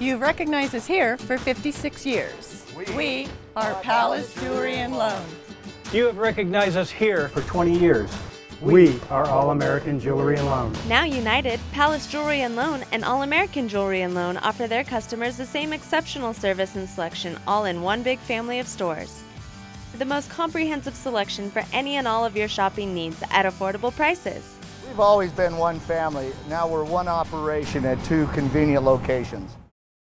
You've recognized us here for 56 years. We, are Palace Jewelry and Loan. You have recognized us here for 20 years. We are All American Jewelry and Loan. Now united, Palace Jewelry and Loan and All American Jewelry and Loan offer their customers the same exceptional service and selection all in one big family of stores. The most comprehensive selection for any and all of your shopping needs at affordable prices. We've always been one family. Now we're one operation at two convenient locations.